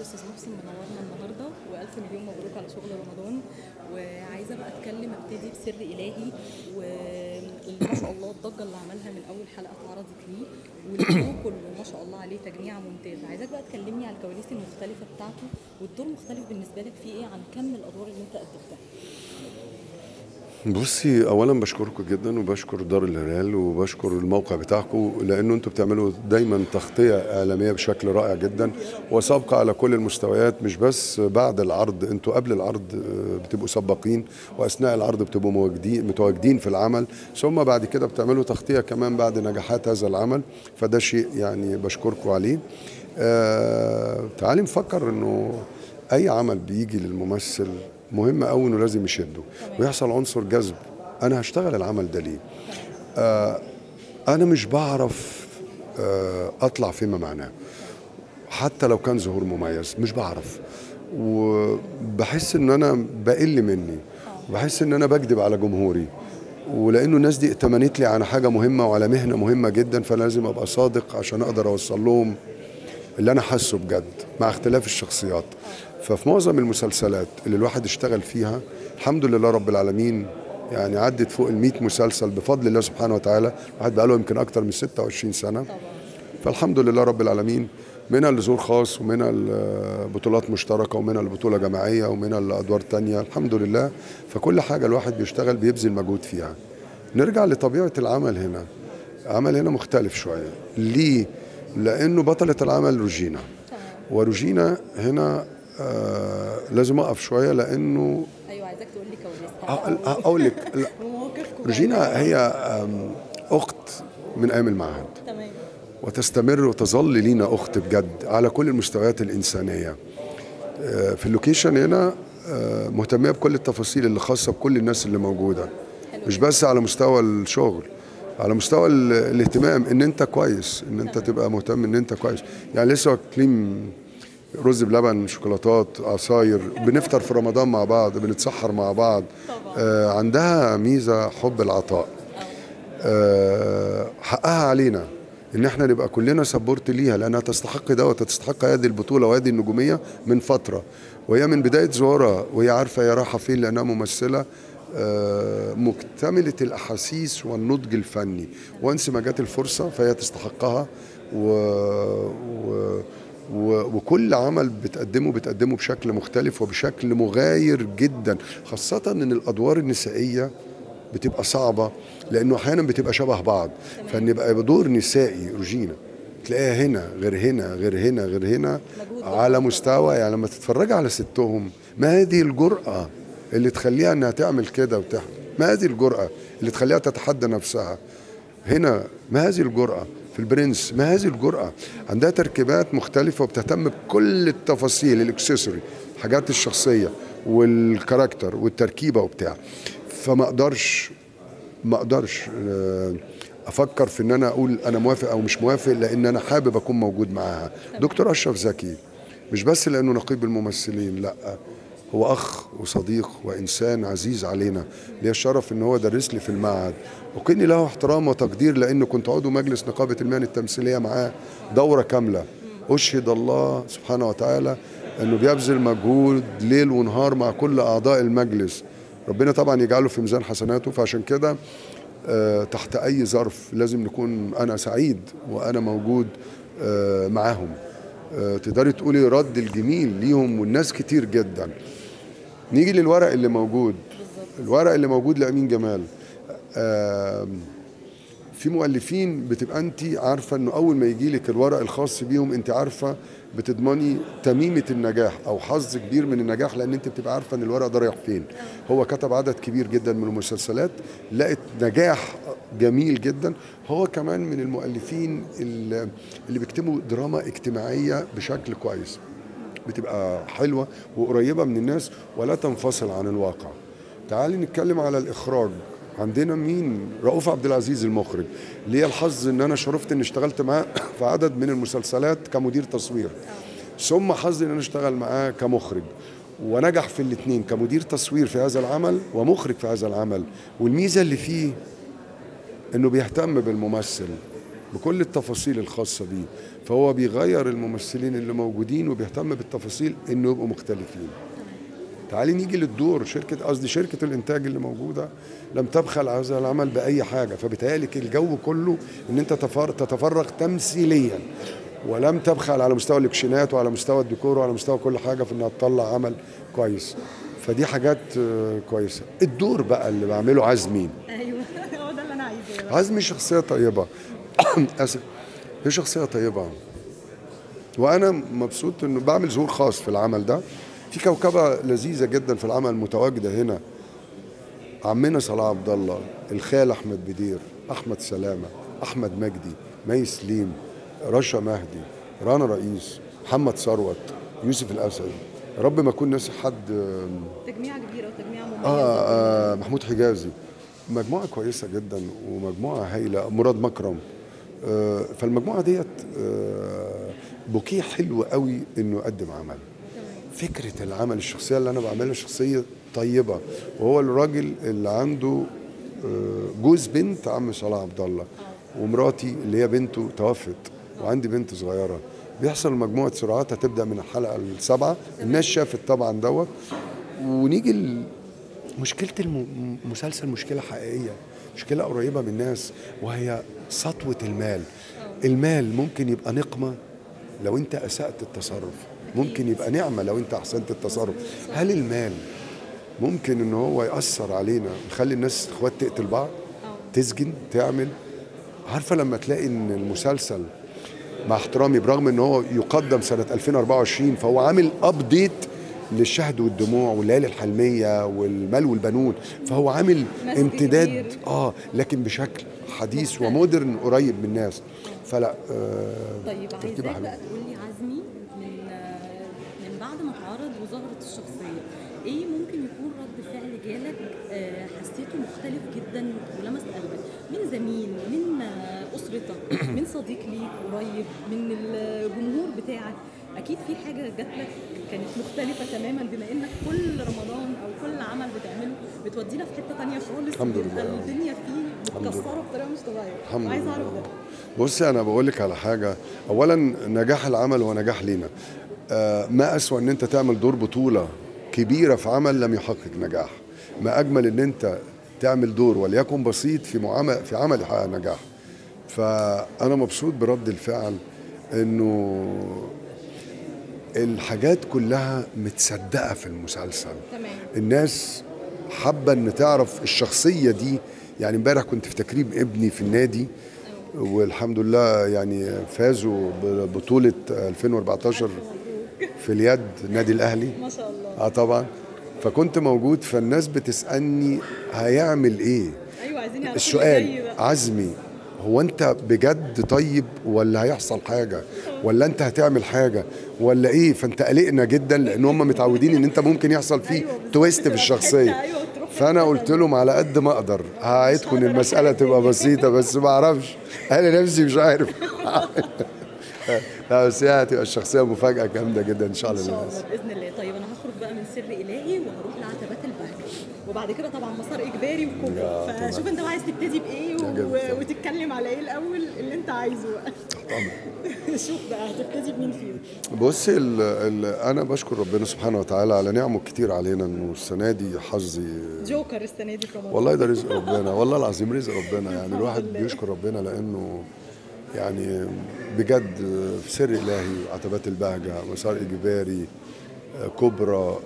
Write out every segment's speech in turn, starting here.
أستاذ محسن منورنا النهارده وألف مليون مبروك على شغل رمضان. وعايزة بقى أتكلم أبتدي بسر إلهي واللي ما شاء الله الضجة اللي عملها من أول حلقة اتعرضت ليه. والدور كله ما شاء الله عليه تجميع ممتاز. عايزاك بقى تكلمني على الكواليس المختلفة بتاعته والدور مختلف بالنسبة لك فيه إيه عن كم الأدوار اللي أنت قدمتها؟ بصي اولا بشكركم جدا وبشكر دار الهلال وبشكر الموقع بتاعكم لأنه أنتم بتعملوا دايما تغطية إعلامية بشكل رائع جدا وسابقة على كل المستويات مش بس بعد العرض أنتوا قبل العرض آه، بتبقوا سباقين وأثناء العرض بتبقوا مواجدين متواجدين في العمل ثم بعد كده بتعملوا تغطية كمان بعد نجاحات هذا العمل فده شيء يعني بشكركم عليه. آه تعالي نفكر إنه أي عمل بيجي للممثل مهم قوي إنه لازم يشده ويحصل عنصر جذب. أنا هشتغل العمل ده ليه؟ آه أنا مش بعرف آه أطلع فيما معناه. حتى لو كان ظهور مميز مش بعرف. وبحس إن أنا بقل مني. بحس إن أنا بكذب على جمهوري. ولأنه الناس دي ائتمنت لي على حاجة مهمة وعلى مهنة مهمة جدا فأنا لازم أبقى صادق عشان أقدر أوصل لهم اللي أنا حاسه بجد مع اختلاف الشخصيات. ففي معظم المسلسلات اللي الواحد اشتغل فيها الحمد لله رب العالمين يعني عدت فوق ال 100 مسلسل بفضل الله سبحانه وتعالى. الواحد بقى له يمكن أكتر من 26 سنة. فالحمد لله رب العالمين منها لظهور خاص ومنها بطولات مشتركة ومنها لبطولة جماعية ومنها لأدوار تانية الحمد لله. فكل حاجة الواحد بيشتغل بيبذل مجهود فيها. نرجع لطبيعة العمل هنا. عمل هنا مختلف شوية. ليه؟ لأنه بطلة العمل روجينا. وروجينا هنا آه لازم أقف شوية لأنه أيوه عايزاك تقول لي كواليسها أ- أ- أقول لك روجينا هي أخت من أيام المعهد. تمام. وتستمر وتظل لينا أخت بجد على كل المستويات الإنسانية. آه، في اللوكيشن هنا آه، مهتمية بكل التفاصيل اللي خاصة بكل الناس اللي موجودة. مش بس على مستوى الشغل على مستوى ال- الاهتمام إن أنت كويس إن أنت تبقى مهتم إن أنت كويس. يعني لسه واكلين رز بلبن شوكولاتات عصاير بنفطر في رمضان مع بعض بنتسحر مع بعض. آه، عندها ميزة حب العطاء. آه، حقها علينا إن إحنا نبقى كلنا سبورت ليها لأنها تستحق ده وتستحق هذه البطولة وهذه النجومية من فترة. وهي من بداية ظهورها وهي عارفة هي رايحة فين لأنها ممثلة آه، مكتملة الأحاسيس والنضج الفني. وانس ما جت الفرصة فهي تستحقها و... و... وكل عمل بتقدمه بتقدمه بشكل مختلف وبشكل مغاير جدا خاصة إن الأدوار النسائية بتبقى صعبة لأنه أحيانا بتبقى شبه بعض. فإن يبقى بدور نسائي روجينا تلاقيها هنا غير هنا غير هنا غير هنا على مستوى يعني لما تتفرج على ستهم ما هذه الجرأة اللي تخليها إنها تعمل كده وتحمل ما هذه الجرأة اللي تخليها تتحدى نفسها؟ هنا ما هذه الجرأة؟ في البرنس. ما هذه الجرأة؟ عندها تركيبات مختلفة وبتهتم بكل التفاصيل الاكسسوري الحاجات الشخصية وال character والتركيبة وبتاع. فما أقدرش ما أقدرش آه، أفكر في ان أنا أقول أنا موافق أو مش موافق لأن أنا حابب اكون موجود معاها. دكتور اشرف زكي مش بس لأنه نقيب الممثلين لا. هو أخ وصديق وإنسان عزيز علينا. لي الشرف إن هو درس لي في المعهد. وكني له احترام وتقدير لأنه كنت عضو مجلس نقابة المهن التمثيلية معاه دورة كاملة. أشهد الله سبحانه وتعالى إنه بيبذل مجهود ليل ونهار مع كل أعضاء المجلس. ربنا طبعا يجعله في ميزان حسناته. فعشان كده آه، تحت أي ظرف لازم نكون أنا سعيد وأنا موجود آه، معاهم. تقدري تقولي رد الجميل ليهم والناس كتير جدا. نيجي للورق اللي موجود. الورق اللي موجود لأمين جمال. في مؤلفين بتبقى انت عارفة انه أول ما يجي لك الورق الخاص بيهم انت عارفة بتضمني تميمة النجاح أو حظ كبير من النجاح لأن انت بتبقى عارفة إن الورق ده رايح فين. هو كتب عدد كبير جدا من المسلسلات لقت نجاح جميل جدا. هو كمان من المؤلفين اللي بيكتبوا دراما اجتماعية بشكل كويس. بتبقى حلوة وقريبة من الناس ولا تنفصل عن الواقع. تعالي نتكلم على الإخراج. عندنا مين؟ رؤوف عبد العزيز المخرج. ليا الحظ إن أنا شرفت ان اشتغلت معاه في عدد من المسلسلات كمدير تصوير. ثم حظي إن أنا اشتغل معاه كمخرج. ونجح في الاثنين كمدير تصوير في هذا العمل ومخرج في هذا العمل. والميزة اللي فيه إنه بيهتم بالممثل بكل التفاصيل الخاصة بيه فهو بيغير الممثلين اللي موجودين وبيهتم بالتفاصيل إنه يبقوا مختلفين. تعالي نيجي للدور شركة قصدي شركة الإنتاج اللي موجودة لم تبخل هذا العمل بأي حاجة فبتهيألك الجو كله أنت تفر- تتفرغ تمثيليا ولم تبخل على مستوى الإكشنات وعلى مستوى الديكور وعلى مستوى كل حاجة في إنها تطلع عمل كويس. فدي حاجات آه، كويسة. الدور بقى اللي بعمله عزمي أيوه هو ده اللي أنا عايزاه عزمي شخصية طيبة. آسف. هي شخصية طيبة. وأنا مبسوط إنه بعمل ظهور خاص في العمل ده. في كوكبة لذيذة جدا في العمل متواجدة هنا. عمنا صلاح عبد الله الخال أحمد بدير أحمد سلامة أحمد مجدي مي سليم رشا مهدي رانا رئيس محمد ثروت يوسف الأسد. رب ما أكون ناسي حد آم، تجميعة كبيرة وتجميعة مميزة. آه, آه محمود حجازي. مجموعة كويسة جدا ومجموعة هايلة مراد مكرم. آه فالمجموعة ديت آه بوكيه حلو قوي إنه يقدم عمل. فكرة العمل الشخصية اللي أنا بعملها شخصية طيبة. وهو الراجل اللي عنده آه جوز بنت عم صلاح عبد الله. ومراتي اللي هي بنته توفت. وعندي بنت صغيرة. بيحصل مجموعة صراعات هتبدأ من الحلقة السابعة. الناس شافت طبعا دوت. ونيجي الم- المسلسل مشكلة حقيقية مشكلة قريبة من الناس وهي سطوة المال. المال ممكن يبقى نقمة لو انت أسأت التصرف. ممكن يبقى نعمة لو انت أحسنت التصرف. هل المال ممكن إن هو يأثر علينا يخلي الناس إخوات تقتل بعض؟ تسجن؟ تعمل؟ عارفة لما تلاقي إن المسلسل مع احترامي برغم إن هو يقدم سنة 2024 فهو عامل ابديت للشهد والدموع والليالي الحلمية والمال والبنون فهو عامل امتداد كبير. آه لكن بشكل حديث ومودرن قريب من الناس فلا آه طيب عايزاك. بقى تقول لي عزمي من من بعد ما اتعرض وظهرت الشخصية إيه ممكن يكون رد فعل جالك آه، حسيته مختلف جدا ولمس قلبك من زميل من آه، أسرتك من صديق ليك قريب من الجمهور بتاعك أكيد في حاجة جات لك كانت مختلفة تماما بما إنك كل رمضان أو كل عمل بتعمله بتودينا في حتة تانية خالص الحمد لله. الدنيا فيه. متكسرة بطريقة مش طبيعية. الحمد لله. أعرف ده. بصي أنا بقول لك على حاجة. اولا نجاح العمل هو نجاح لينا. آه ما أسوأ إن أنت تعمل دور بطولة كبيرة في عمل لم يحقق نجاح. ما أجمل إن أنت تعمل دور وليكن بسيط في معامل في عمل يحقق نجاح. فأنا مبسوط برد الفعل إنه الحاجات كلها متصدقة في المسلسل. تمام. الناس حابة إن تعرف الشخصية دي. يعني امبارح كنت في تكريم ابني في النادي والحمد لله يعني فازوا ببطولة 2014 في اليد نادي الأهلي. ما شاء الله. آه طبعا. فكنت موجود فالناس بتسألني هيعمل إيه؟ أيوه عايزين جاي السؤال. عزمي هو أنت بجد طيب ولا هيحصل حاجة؟ ولا انت هتعمل حاجة ولا إيه فانت قلقنا جدا لأن هم متعودين ان انت ممكن يحصل فيه أيوة. تويست في الشخصية أيوة، فأنا قلت. لهم على قد ما أقدر هعيدكم المسألة تبقى. بسيطة بس ما أعرفش أنا نفسي مش عارف لا بس هي هتبقى الشخصية مفاجأة جامدة جدا إن شاء الله شاء للناس. الله بإذن الله. طيب أنا هخرج بقى من سر إلهي وهروح لعتبات البهجه وبعد كده طبعا مسار إجباري طبعا. فشوف أنت بقى عايز تبتدي بإيه و... وتتكلم على إيه الأول اللي أنت عايزه. بقى طبعا شوف بقى هتبتدي بمين فيهم؟ بص ال ال أنا بشكر ربنا سبحانه وتعالى على نعمه كتير علينا إنه السنة دي حظي جوكر السنة دي رمضان. والله ده رزق ربنا والله العظيم رزق ربنا. يعني الواحد. بيشكر ربنا لأنه يعني بجد في سر إلهي عتبات البهجة مسار إجباري كبرى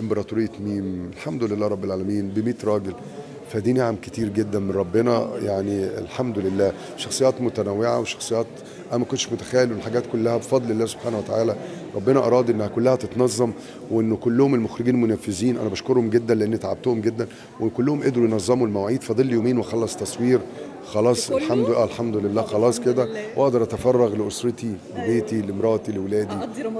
إمبراطورية ميم الحمد لله رب العالمين ب 100 راجل. فدي نعم كتير جدا من ربنا يعني الحمد لله. شخصيات متنوعة وشخصيات أنا ما كنتش متخيل إن الحاجات كلها بفضل الله سبحانه وتعالى ربنا اراد إنها كلها تتنظم وانه كلهم المخرجين المنفذين. أنا بشكرهم جدا لأن تعبتهم جدا وكلهم قدروا ينظموا المواعيد. فاضل يومين وأخلص تصوير. خلاص؟ الحمد لله الحمد لله خلاص كده. واقدر اتفرغ لاسرتي لبيتي لمراتي لاولادي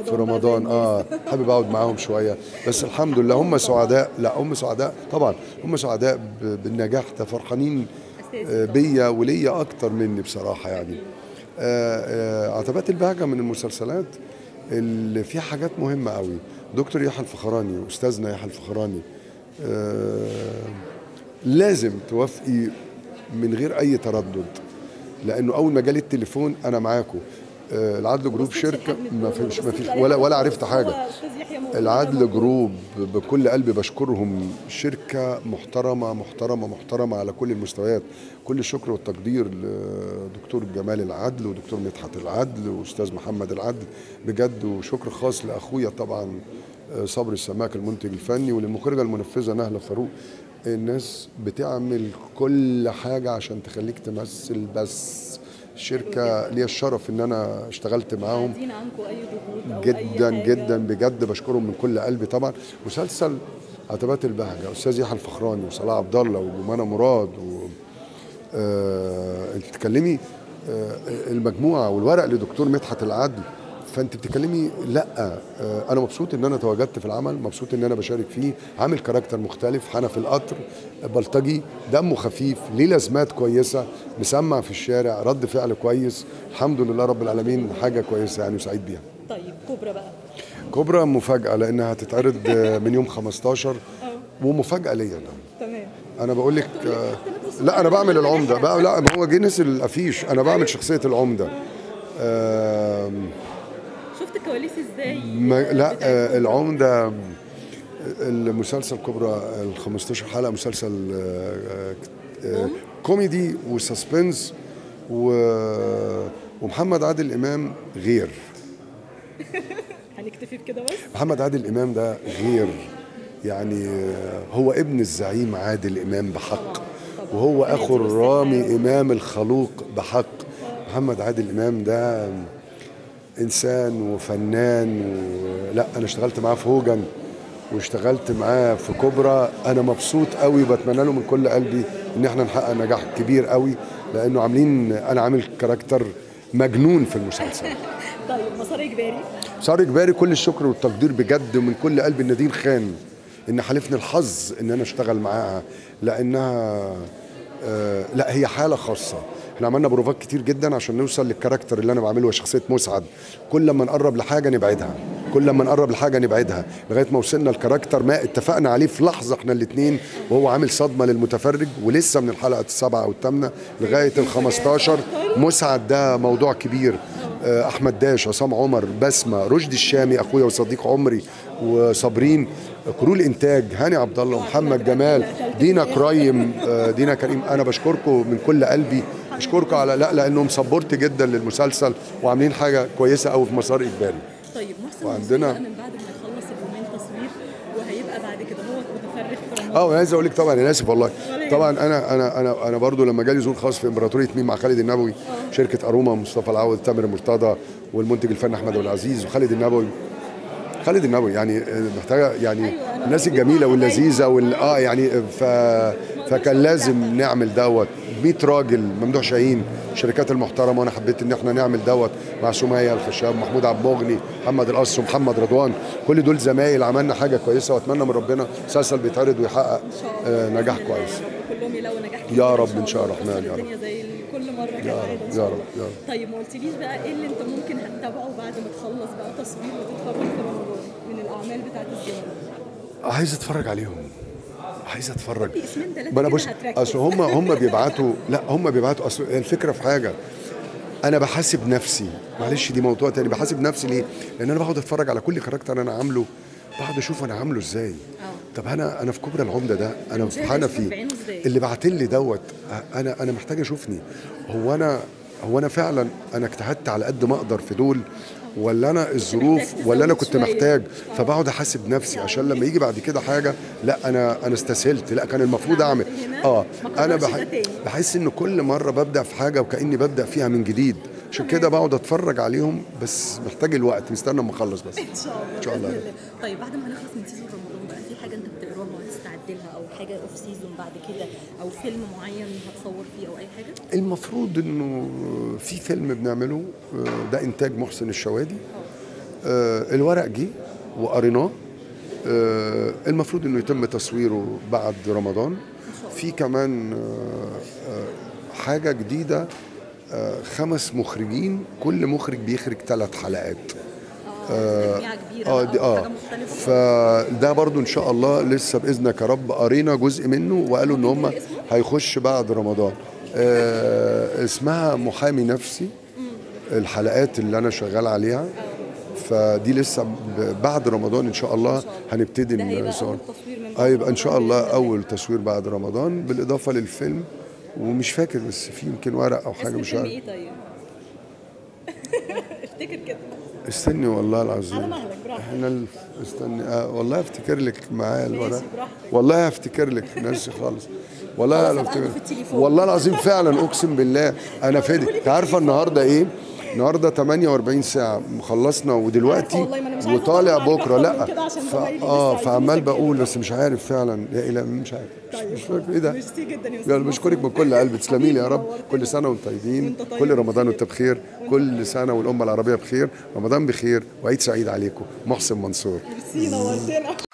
في رمضان آه حابب اقعد معاهم شوية. بس الحمد لله هم سعداء. لا هم سعداء. طبعا هم سعداء بالنجاح. ده فرحانين آه،. بيا وليا أكتر مني بصراحة يعني. آه، آه، عتبات البهجة من المسلسلات اللي فيها حاجات مهمة قوي. دكتور يحيى الفخراني أستاذنا يحيى الفخراني. لازم توافقي من غير أي تردد لأنه أول ما جالي التليفون أنا معاكم آه، العدل Group شركة ما فيش ما فيش ولا ولا عرفت حاجة. العدل Group بكل قلبي بشكرهم. شركة محترمة محترمة محترمة على كل المستويات. كل الشكر والتقدير لدكتور جمال العدل ودكتور مدحت العدل وأستاذ محمد العدل. بجد وشكر خاص لأخويا طبعا آه، صبري السماك المنتج الفني وللمخرجه المنفذة نهله فاروق. الناس بتعمل كل حاجة عشان تخليك تمثل بس. الشركة ليا الشرف إن أنا اشتغلت معاهم. جدا. جدا بجد بشكرهم من كل قلبي. طبعا مسلسل عتبات البهجة أستاذ يحيى الفخراني وصلاح عبد الله وجمانة مراد و آه، أنت بتتكلمي آه، المجموعة والورق لدكتور مدحت العدل. فانت بتتكلمي لا آه، أنا مبسوط ان أنا تواجدت في العمل مبسوط ان أنا بشارك فيه عامل كاركتر مختلف حنا في القطر بلطجي دمه خفيف ليه لازمات كويسة مسمع في الشارع رد فعل كويس الحمد لله رب العالمين حاجة كويسة يعني وسعيد بيها. طيب كوبرا بقى. كوبرا مفاجأة لأنها هتتعرض من يوم 15 ومفاجأة ليا أنا. تمام. أنا بقول لك آه، لا أنا بعمل العمدة بقى لا هو جنس الأفيش أنا بعمل شخصية العمدة. آم، شفت الكواليس إزاي؟ ما لا آه،؟ العمدة المسلسل كوبرا ال 15 حلقة مسلسل آه، آه، كوميدي وسسبنس و ومحمد عادل إمام غير. هنكتفي بكده بس. محمد عادل إمام ده غير. يعني هو ابن الزعيم عادل إمام بحق. وهو أخو الرامي إمام الخلوق بحق. محمد عادل إمام ده إنسان وفنان و... لا أنا اشتغلت معاه في هوجن واشتغلت معاه في كوبرا. أنا مبسوط قوي وبتمنى له من كل قلبي إن إحنا نحقق نجاح كبير قوي لأنه عاملين أنا عامل كاركتر مجنون في المسلسل. طيب مسار إجباري؟ صار إجباري كل الشكر والتقدير بجد ومن كل قلب نادين خان إن حالفني الحظ إن أنا أشتغل معاها لأنها آه لا هي حالة خاصة. إحنا عملنا بروفات كتير جدا عشان نوصل للكاركتر اللي أنا بعمله شخصية مسعد. كل ما نقرب لحاجة نبعدها. كل ما نقرب لحاجة نبعدها. لغاية ما وصلنا الكاركتر ما اتفقنا عليه في لحظة إحنا الاثنين وهو عامل صدمة للمتفرج ولسه من الحلقة السابعة أو الثامنه لغاية ال 15 مسعد ده موضوع كبير. آه، أحمد داش عصام عمر بسمة رشدي الشامي أخويا وصديق عمري وصابرين كرو الإنتاج هاني عبد الله ومحمد جمال دينا كرايم آه، دينا كريم. أنا بشكركم من كل قلبي. بشكركم على لا لانهم support جدا للمسلسل وعاملين حاجة كويسة قوي في مسار إجباري. طيب محسن واعدنا- من بعد ما يخلص اليومين تصوير وهيبقى بعد كده هو متفرغ في رمضان. آه وأنا عايز أقول لك طبعا أنا آسف والله. طبعا أنا أنا أنا أنا برضو لما جالي زور خاص في إمبراطورية مين مع خالد النبوي شركة أروما مصطفى العوض تامر مرتضى والمنتج الفني أحمد عبد العزيز وخالد النبوي. خالد النبوي يعني محتاجة يعني أيوة، الناس الجميلة واللذيذة وال آه يعني ف فكان لازم نعمل دوت. 100 راجل ممدوح شاهين الشركات المحترمة وأنا حبيت إن إحنا نعمل دوت مع سمية الخشاب محمود عبد المغني محمد القص ومحمد رضوان. كل دول زمايل عملنا حاجة كويسة وأتمنى من ربنا المسلسل بيتعرض ويحقق آه نجاح كويس. نجاح كبير يا رب إن شاء الله. الرحمن، يا رب. الدنيا زي كل مرة يا رب يا رب. يا رب طيب ما قلتليش بقى إيه اللي أنت ممكن هتتابعه بعد ما تخلص بقى تصوير وتتفرج في رمضان من الأعمال بتاعت الزمن عايز أتفرج عليهم عايز أتفرج ما أنا بص. أصل هم هم بيبعتوا لا هم بيبعتوا أصل الفكرة في حاجة أنا بحاسب نفسي معلش دي موضوع تاني بحاسب نفسي ليه؟ لأن أنا بقعد أتفرج على كل كاركتر أنا عامله بقعد أشوف أنا عامله إزاي. طب أنا أنا في كوبرا العمده ده أنا إزاي؟ اللي بعت لي دوت أنا أنا محتاج اشوفني هو أنا هو أنا فعلا أنا اجتهدت على قد ما أقدر في دول ولا أنا الظروف ولا أنا كنت. محتاج. آه. فبقعد أحاسب نفسي عشان لما يجي بعد كده حاجة لا أنا أنا استسهلت. لا كان المفروض أعمل. آه. أنا بح... بحس إن كل مرة ببدأ في حاجة وكأني ببدأ فيها من جديد. عشان كده بقعد اتفرج عليهم بس محتاج الوقت مستنى أما أخلص بس. إن شاء الله. إن شاء الله. طيب بعد ما هنخلص من season رمضان بقى في حاجة أنت بتقراها وهتستعد لها أو حاجة off season بعد كده أو فيلم معين هتصور فيه أو أي حاجة؟ المفروض إنه في فيلم بنعمله آه، ده إنتاج محسن الشوادي. آه، الورق جه وقريناه. آه، المفروض إنه يتم تصويره بعد رمضان. في كمان آه، حاجة جديدة خمس مخرجين كل مخرج بيخرج ثلاث حلقات. آه آه بقى دي آه. مختلفة. فده برضو إن شاء الله لسه باذنك يا رب قرينا جزء منه وقالوا إن هم؟ هيخش بعد رمضان. آه اسمها محامي نفسي الحلقات اللي أنا شغال عليها. فدي لسه بعد رمضان إن شاء الله هنبتدي هيبقى أول تصوير هيبقى إن شاء الله. أول تصوير بعد رمضان بالإضافة للفيلم. ومش فاكر بس في يمكن ورق أو حاجة مش عارف. إيه طيب؟ افتكر كده. استني والله على العظيم مهلك براحتك. إحنا ال... استني آه والله افتكر لك معايا الورق. والله هفتكر لك ناسي خالص. والله افتكر. والله العظيم فعلا أقسم بالله أنا أنت عارفة النهارده إيه؟ النهارده 48 ساعة خلصنا ودلوقتي وطالع بكرة. لا ف... آه فعمال. بقول بس مش عارف فعلا. لا اله مش عارف. مش فاكر. إيه ده؟ ميرسي جدا يا بشكرك من كل قلب. تسلمي لي يا رب. كل سنة وأنتم طيبين. طيب كل رمضان. وأنت بخير. كل سنة والأمة العربية بخير. رمضان بخير وعيد سعيد عليكم. محسن منصور. ميرسي نورتنا.